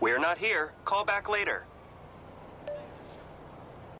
We're not here. Call back later.